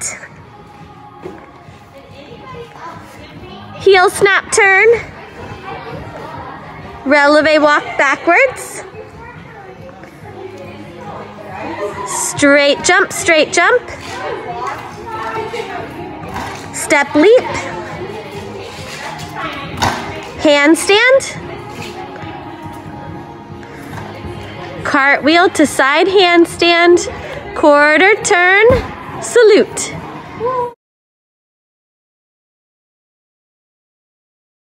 out. Heel snap turn. Releve walk backwards. Straight jump, straight jump. Step leap. Handstand. Cartwheel to side handstand. Quarter turn salute.